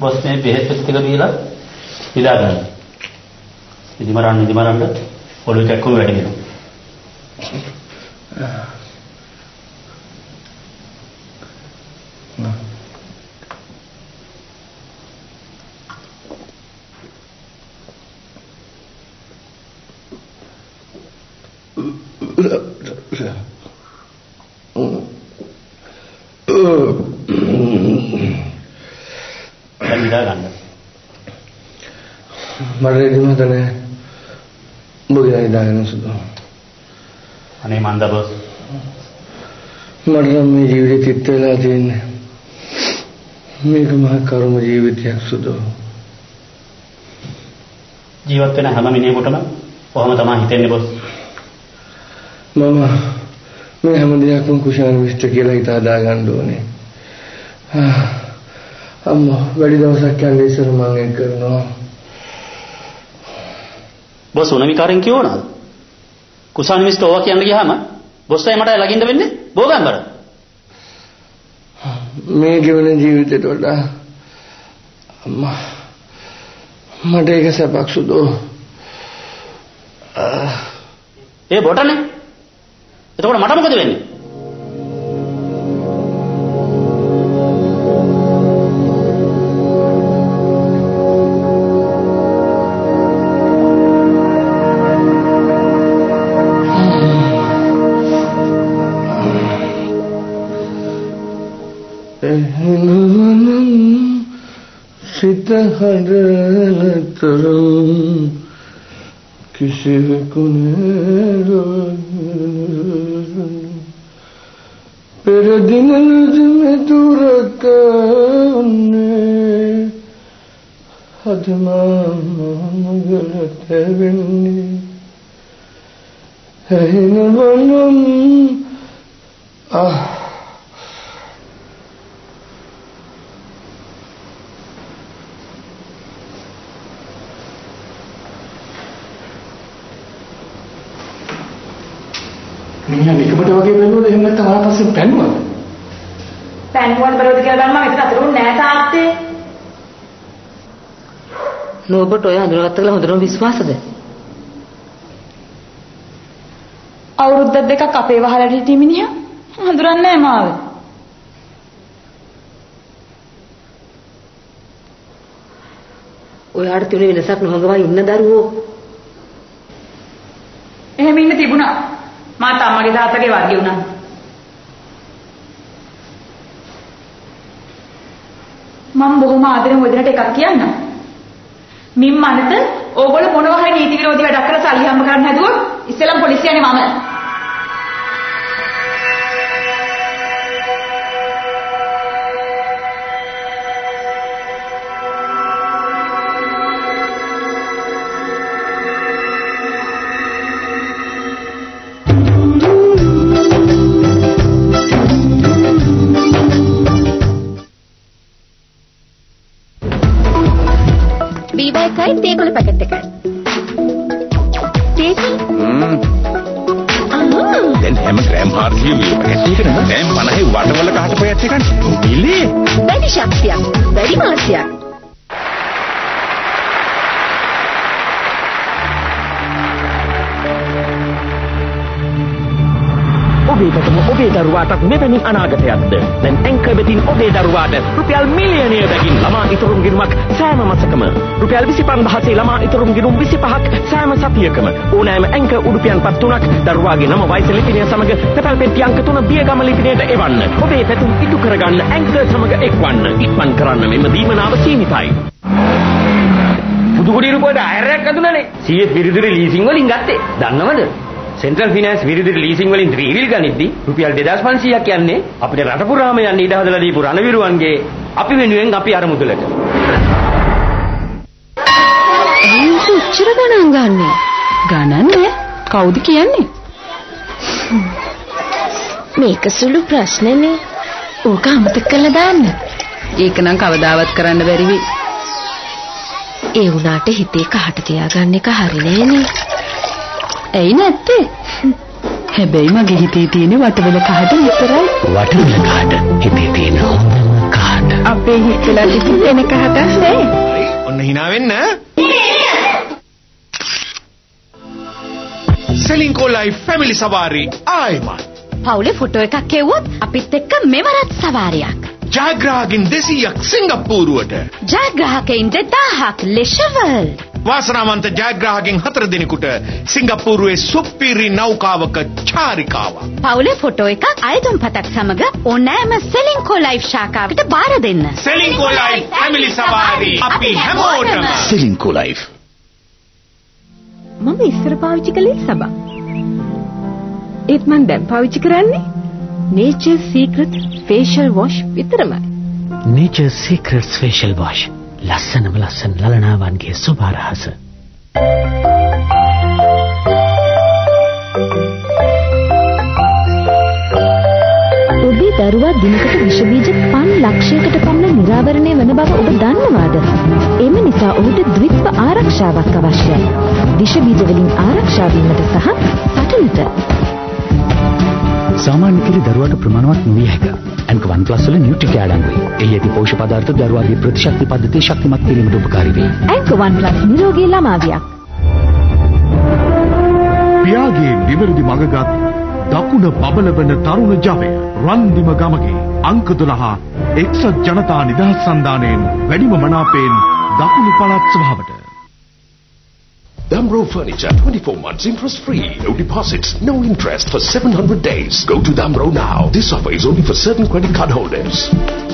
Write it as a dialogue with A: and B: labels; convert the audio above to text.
A: Boss මේ බෙහෙත් ටික දීලා නිදා ගන්න. ඉදිමරන්න ඉදිමරන්න ඔළුව කැක්කුම වැටෙනවා. දැන් නිදා ගන්න.
B: රෙදිමත නැහැ. උඹ ගෙනා ඉඳගෙන සුදු.
A: අනේ මන්ද බොස්.
B: මට මේ ජීවිතේ තිත් වෙලා තියෙන්නේ. මේක මහ කර්ම ජීවිතයක් සුදු.
A: ජීවත් වෙන හැම මිනිහෙකුටම කොහොම තමයි හිතෙන්නේ බොස්.
B: මම මේ හැම දෙයක්ම කුෂාන මිස්ටර් කියලා හිත හදා ගන්න ඕනේ. අම්මා වැඩි දවසක් යන්න ඉස්සර මම ඒක කරනවා.
A: බොස් උණවිකාරෙන් කියවනවාද? කුසාන මිස්ටර් ඕවා කියන්න ගියාම බොස්ටයි මට ලගින්න වෙන්නේ බෝගම්බර.
B: මේ ගෙවන ජීවිතේට වඩා අම්මා මට ඒක සැපක් සුදු. ආ,
A: ඒ බොටනේ. එතකොට මට මොකද වෙන්නේ?
B: එහෙනම් සිත හඬනතරම් කිසිවෙකු පෙර දිනලද මෙදුරක උන්නේ අද මගලට වෙන්නේ එහෙනම් ආ
C: මිනිහා නිකමට වගේ බැලුවද එහෙම නැත්නම් ආයෙ පස්සේ පැන්නුවද?
D: පැන්නුවන් බලවද කියලා බලන්න මම එතන අතරුන් නෑ තාත්තේ.
E: නෝබට ඔය හඳුනාගත්ත කියලා හොඳටම විශ්වාසද?
D: අවුරුද්දක් දෙකක් අපේ වහලට හිටිය මිනිහා හඳුරන්නේ නෑ මාව.
E: ඔයාට තිබුණ වෙනසක් නොහඟවා ඉන්න දරුවෝ
D: එහෙම ඉන්න තිබුණා. මාත් අම්මගේ තාත්තගේ වර්ගය වුණා. මම බොහොම ආදරෙන් ඔය දෙනට එකක් කියන්නම්. මින් මනත ඕගොල්ලෝ මොනවා හරි නීති විරෝධී වැඩක් කරලා සල්ලි හම්බ කරන්න හැදුවොත් ඉස්සෙල්ලම පොලිසිය යන්නේ මම.
F: තේකොළ පැකට් එකයි. තේසි
G: හ්ම්.
F: ආ.
G: දැන් හැම ග්‍රෑම් 400 විය පැකට් එකකට ග්‍රෑම් 50 වටවල කහට පොයත් එකක්? පිළි
F: වැඩි ශක්තියක් වැඩි මාසයක්.
H: ඔබේ පැතුම ඔබේ දරුවාටත් මෙවැනි අනාගතයක්ද? දැන් ඇංකර් වෙතින් ඔබේ දරුවාට රුපියල් මිලියනය බැගින් ළමා ඉතුරුම් ගිණුමක් සෑම මාසකම. රුපියල් 25000 ළමා ඉතුරුම් ගිණුම් 25ක් සෑම සතියකම. ඕනෑම ඇංකර් උඩුපියන්පත් තුනක් දරුවාගේ නම වයස ලිපිනය සමග තැපැල් පෙට්ටි අංක 3 බියගම ලිපිනයට එවන්න. ඔබේ පැතුම් ඉටු කරගන්න ඇංකර් සමග එක්වන්න. ඉක්මන් කරන්න මෙම දීමනාව සීමිතයි.
I: පුදුකුඩි රුපියල් ආයරයක් අඳුනනේ. CS විරිදුරි ලීසින් වලින් ගත්තේ. දන්නවද සෙන්ට්‍රල් ෆිනෑන්ස් විරිදුරි ලීසින් වලින් ත්‍රිවිල් ගනිද්දි රුපියල් 2500ක් යන්නේ අපිට රට පුරාම යන්න ඉඩ හදලා දීපු රණවිරුවන්ගේ අපි වෙනුවෙන් අපි අරමුදලට
F: ඇයි උච්චර ගණන් ගන්නෙ?
D: ගණන්නේ කවුද කියන්නේ?
F: මේක සුළු ප්‍රශ්නනේ.
D: ඕක අමතක කරලා දාන්න. ඒක නම් කවදාවත් කරන්න බැරි වෙයි.
F: ඒ වුණාට හිතේ කහට තියාගන්න එක හරි නෑනේ.
J: ඇයි නැත්තේ? හැබැයි මගේ හිතේ තියෙන වටවල කහට විතරයි.
H: වටවල කහට හිතේ තියෙන හොඳම කහට.
J: අපේ හිතලා තිබුණ වෙන කහටක් නෑ.
K: ඔන්න hina වෙන්න. සෙලින්කෝ ලයිෆ් ෆැමිලි සවාරි ආයිමත්.
F: පවුලේ ෆොටෝ එකක් කෙව්වොත් අපිත් එක්ක මෙවරත් සවාරියක්.
K: ජයග්‍රාහකින් 200ක් සිංගප්පූරුවට.
F: ජයග්‍රාහකයින් 2000ක් ලෙෂවල්.
K: වාසනාවන්ත ජයග්‍රාහකින් හතර දෙනෙකුට සිංගප්පූරුවේ සුප්පිරි නෞකාවක චාරිකාවක්.
F: පවුලේ ෆොටෝ එකක් අයදුම්පතක් සමග ඕනෑම සෙලින්කෝ ලයිෆ් ශාඛාවට බාර දෙන්න.
K: සෙලින්කෝ ලයිෆ් ෆැමිලි සවාරි අපි හැමෝටම.
H: සෙලින්කෝ ලයිෆ්.
J: මම ඉස්සර පාවිච්චි කළේ සබා. ඒත් මං දැන් පාවිච්චි කරන්නේ Nature Secret Facial Wash විතරමයි.
H: Nature Secrets Facial Wash. ලස්සනම ලස්සන ලලනාවන්ගේ සුභාරහස.
L: ඔබේ දරුවා දිනකට විෂ බීජ 5 ලක්ෂයකට පමණ නිරාවරණය වන බව ඔබ දන්නවාද? එම නිසා ඔහුට ද්විත්ව ආරක්ෂාවක් අවශ්‍යයි. විෂ බීජ වලින් ආරක්ෂා වීමට සහ සටනට.
H: සාමාන්‍ය කිරි දරුවාට ප්‍රමාණවත් නොවිය හැක. ඇන්ක 1 ප්ලස් වල නියුට්‍රික අඩංගුයි. එහි ඇති පෝෂක පදාර්ථ දරුවාගේ ප්‍රතිශක්ති පද්ධතිය ශක්තිමත් කිරීමට උපකාරී වේ.
L: ඇන්ක 1 ප්ලස් නිරෝගී ළමාවියක්.
M: පියාගේ නිවැරදි මඟගත් දකුණ බබලවන තරුණ ජවය රන්දිම ගමගේ අංක 12 එක්සත් ජනතා නිදහස් සන්ධානයෙන් වැඩිම මනාපයෙන් දකුණු පළාත් සභාවට
N: Damro Furniture 24 months interest free. No deposits, no interest for 700 days. Go to Damro now. This offer is only for certain credit card holders.